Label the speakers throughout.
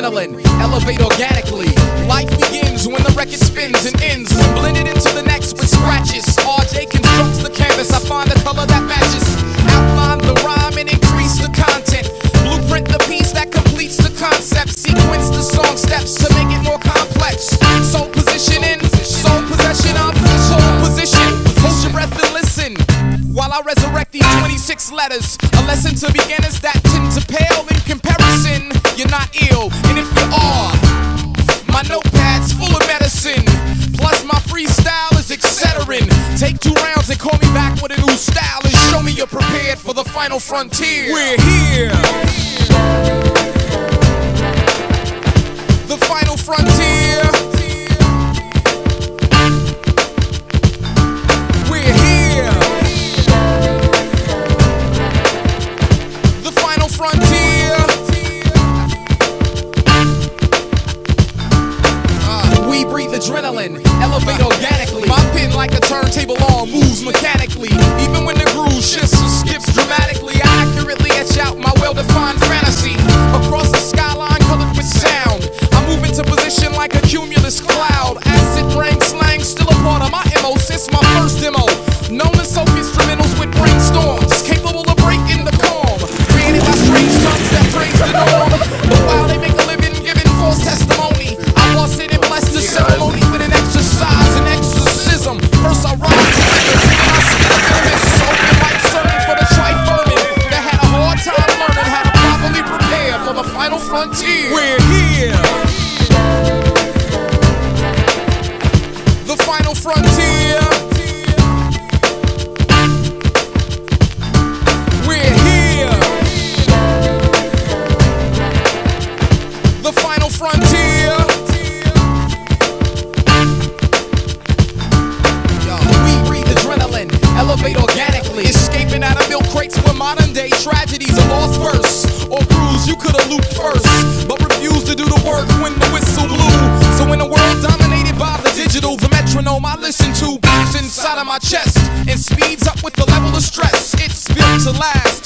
Speaker 1: adrenaline, elevate organically. Life begins when the record spins and ends. Blended into the next with scratches. RJ constructs the canvas. I find a color that matches. Outline the rhyme and increase the content. Blueprint the piece that completes the concept. Sequence the song steps to make it more complex. Soul positioning, soul possession of soul position. Hold your breath and listen while I resurrect these 26 letters. A lesson to beginners that tend to pale in comparison. You're not ill, and if you are, my notepad's full of medicine. Plus, my freestyle is etc. Take two rounds and call me back with a new style and show me you're prepared for the final frontier. We're here. The elevate organically. My pen, like a turntable arm, moves mechanically. Even when the groove shifts or skips dramatically, I accurately etch out my well-defined fantasy across the skyline colored with sound. I move into position like a cumulus cloud. Acid rain slang, still a part of my MO since my first demo. Frontier. We breathe adrenaline, elevate organically. Escaping out of milk crates where modern day tragedies are lost verse. Or crews you could have looped first, but refused to do the work when the whistle blew. So in a world dominated by the digital, the metronome I listen to beats inside of my chest and speeds up with the level of stress. It's built to last,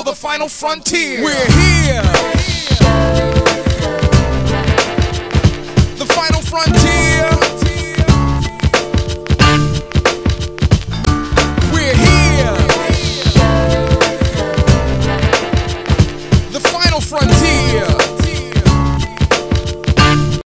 Speaker 1: for the final frontier. We're here. The final frontier.